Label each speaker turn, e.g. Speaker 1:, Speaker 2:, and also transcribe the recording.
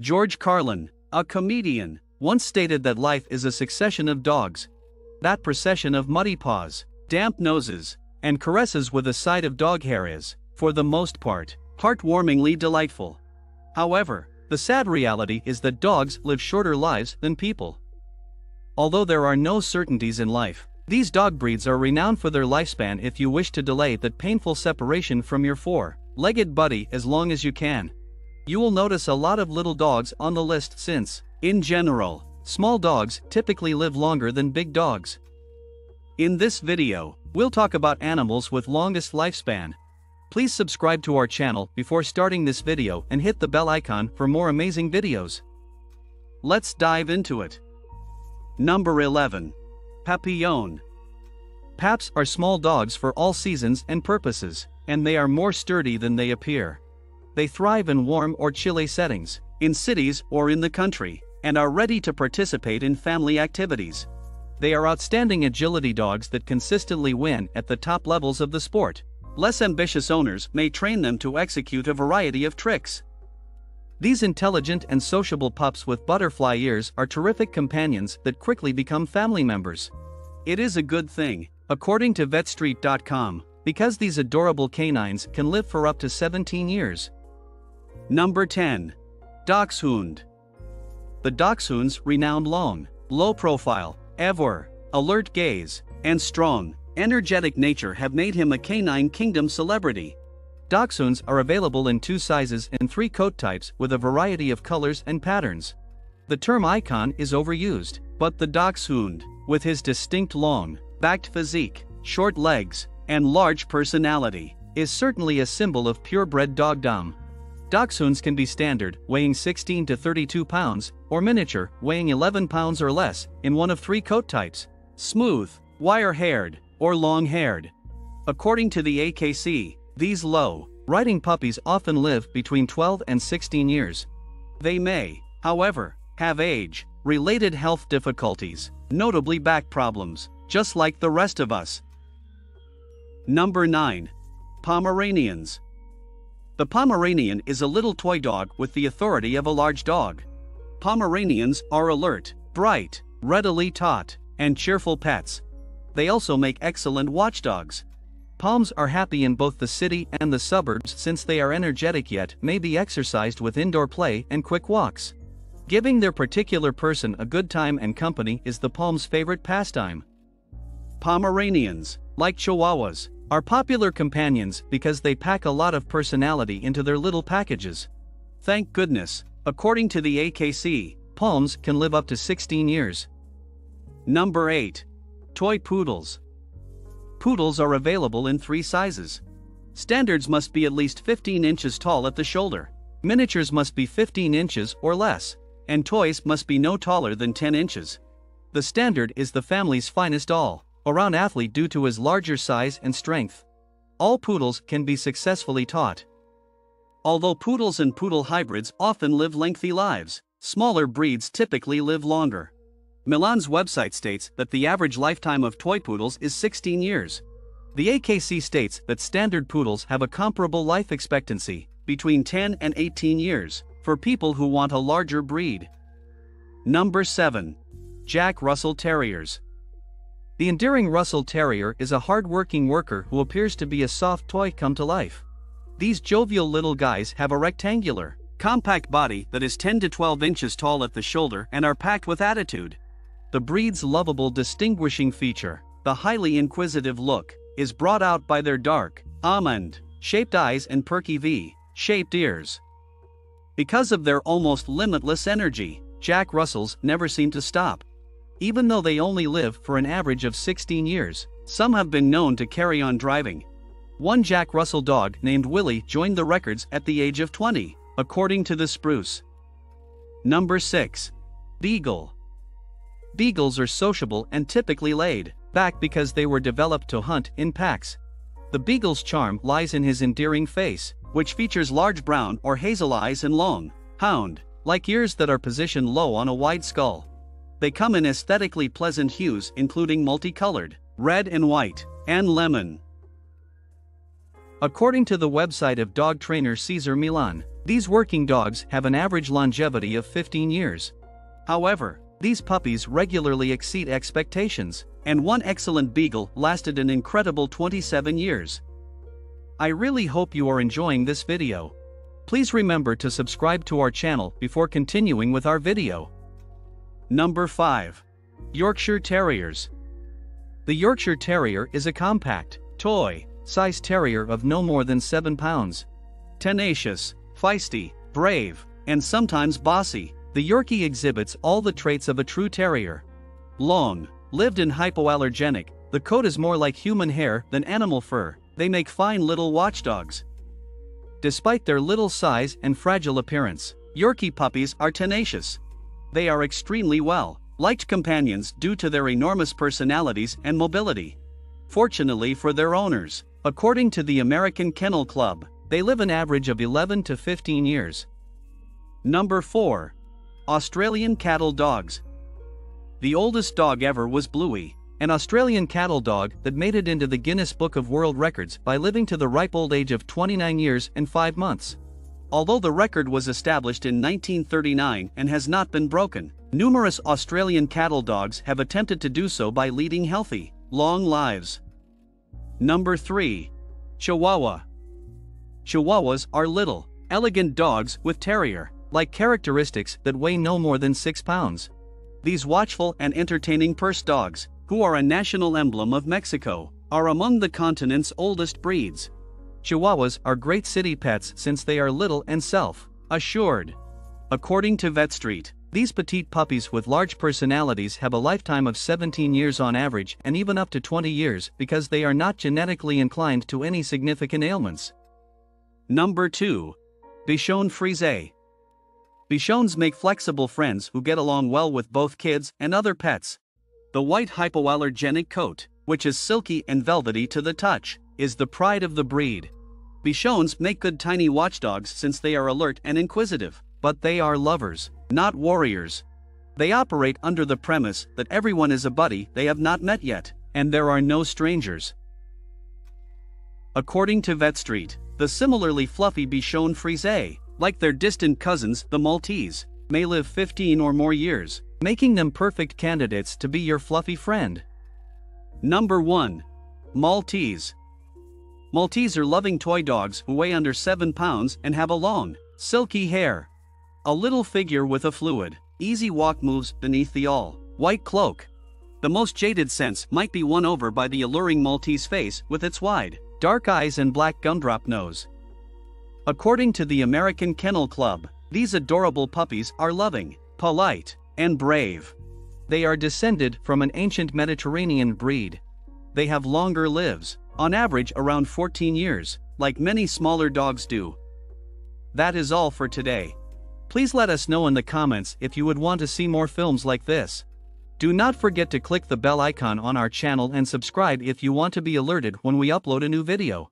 Speaker 1: George Carlin, a comedian, once stated that life is a succession of dogs. That procession of muddy paws, damp noses, and caresses with a side of dog hair is, for the most part, heartwarmingly delightful. However, the sad reality is that dogs live shorter lives than people. Although there are no certainties in life, these dog breeds are renowned for their lifespan if you wish to delay that painful separation from your four legged buddy as long as you can. You will notice a lot of little dogs on the list since, in general, small dogs typically live longer than big dogs. In this video, we'll talk about animals with longest lifespan, Please subscribe to our channel before starting this video and hit the bell icon for more amazing videos. Let's dive into it. Number 11. Papillon. Paps are small dogs for all seasons and purposes, and they are more sturdy than they appear. They thrive in warm or chilly settings, in cities or in the country, and are ready to participate in family activities. They are outstanding agility dogs that consistently win at the top levels of the sport, Less ambitious owners may train them to execute a variety of tricks. These intelligent and sociable pups with butterfly ears are terrific companions that quickly become family members. It is a good thing, according to VetStreet.com, because these adorable canines can live for up to 17 years. Number 10. Dachshund. The Dachshund's renowned long, low profile, ever, alert gaze, and strong, energetic nature have made him a canine kingdom celebrity. Dachshunds are available in two sizes and three coat types with a variety of colors and patterns. The term icon is overused, but the Dachshund, with his distinct long, backed physique, short legs, and large personality, is certainly a symbol of purebred dogdom. Dachshunds can be standard, weighing 16 to 32 pounds, or miniature, weighing 11 pounds or less, in one of three coat types smooth, wire haired, or long haired. According to the AKC, these low, riding puppies often live between 12 and 16 years. They may, however, have age related health difficulties, notably back problems, just like the rest of us. Number 9. Pomeranians. The Pomeranian is a little toy dog with the authority of a large dog. Pomeranians are alert, bright, readily taught, and cheerful pets, they also make excellent watchdogs. Poms are happy in both the city and the suburbs since they are energetic yet may be exercised with indoor play and quick walks. Giving their particular person a good time and company is the Pom's favorite pastime. Pomeranians, like Chihuahuas, are popular companions because they pack a lot of personality into their little packages. Thank goodness, according to the AKC, Poms can live up to 16 years. Number 8. Toy Poodles. Poodles are available in three sizes. Standards must be at least 15 inches tall at the shoulder, miniatures must be 15 inches or less, and toys must be no taller than 10 inches. The standard is the family's finest all around athlete due to his larger size and strength. All poodles can be successfully taught. Although poodles and poodle hybrids often live lengthy lives, smaller breeds typically live longer. Millan's website states that the average lifetime of toy poodles is 16 years. The AKC states that standard poodles have a comparable life expectancy, between 10 and 18 years, for people who want a larger breed. Number 7. Jack Russell Terriers. The endearing Russell Terrier is a hard-working worker who appears to be a soft toy come to life. These jovial little guys have a rectangular, compact body that is 10 to 12 inches tall at the shoulder and are packed with attitude. The breed's lovable distinguishing feature, the highly inquisitive look, is brought out by their dark, almond shaped eyes and perky V shaped ears. Because of their almost limitless energy, Jack Russells never seem to stop. Even though they only live for an average of 16 years, some have been known to carry on driving. One Jack Russell dog named Willie joined the records at the age of 20, according to the Spruce. Number 6. Beagle. Beagles are sociable and typically laid back because they were developed to hunt in packs. The beagle's charm lies in his endearing face, which features large brown or hazel eyes and long, hound like ears that are positioned low on a wide skull. They come in aesthetically pleasant hues including multicolored, red and white, and lemon. According to the website of dog trainer Cesar Millan, these working dogs have an average longevity of 15 years. However, these puppies regularly exceed expectations, and one excellent beagle lasted an incredible 27 years. I really hope you are enjoying this video. Please remember to subscribe to our channel before continuing with our video. Number 5. Yorkshire Terriers. The Yorkshire Terrier is a compact, toy, size terrier of no more than 7 pounds. Tenacious, feisty, brave, and sometimes bossy, the Yorkie exhibits all the traits of a true terrier. Long, lived and hypoallergenic, the coat is more like human hair than animal fur, they make fine little watchdogs. Despite their little size and fragile appearance, Yorkie puppies are tenacious. They are extremely well liked companions due to their enormous personalities and mobility. Fortunately for their owners, according to the American Kennel Club, they live an average of 11 to 15 years. Number 4. Australian Cattle Dogs. The oldest dog ever was Bluey, an Australian cattle dog that made it into the Guinness Book of World Records by living to the ripe old age of 29 years and 5 months. Although the record was established in 1939 and has not been broken, numerous Australian cattle dogs have attempted to do so by leading healthy, long lives. Number 3. Chihuahua. Chihuahuas are little, elegant dogs with terrier like characteristics that weigh no more than 6 pounds. These watchful and entertaining purse dogs, who are a national emblem of Mexico, are among the continent's oldest breeds. Chihuahuas are great city pets since they are little and self assured. According to VetStreet, these petite puppies with large personalities have a lifetime of 17 years on average and even up to 20 years because they are not genetically inclined to any significant ailments. Number 2. Bichon Frise. Bichons make flexible friends who get along well with both kids and other pets. The white hypoallergenic coat, which is silky and velvety to the touch, is the pride of the breed. Bichons make good tiny watchdogs since they are alert and inquisitive, but they are lovers, not warriors. They operate under the premise that everyone is a buddy they have not met yet, and there are no strangers. According to VetStreet, the similarly fluffy Bichon Frise like their distant cousins, the Maltese, may live 15 or more years, making them perfect candidates to be your fluffy friend. Number 1. Maltese. Maltese are loving toy dogs who weigh under 7 pounds and have a long, silky hair. A little figure with a fluid, easy walk moves beneath the all white cloak. The most jaded sense might be won over by the alluring Maltese face with its wide, dark eyes and black gumdrop nose. According to the American Kennel Club, these adorable puppies are loving, polite, and brave. They are descended from an ancient Mediterranean breed. They have longer lives, on average around 14 years, like many smaller dogs do. That is all for today. Please let us know in the comments if you would want to see more films like this. Do not forget to click the bell icon on our channel and subscribe if you want to be alerted when we upload a new video.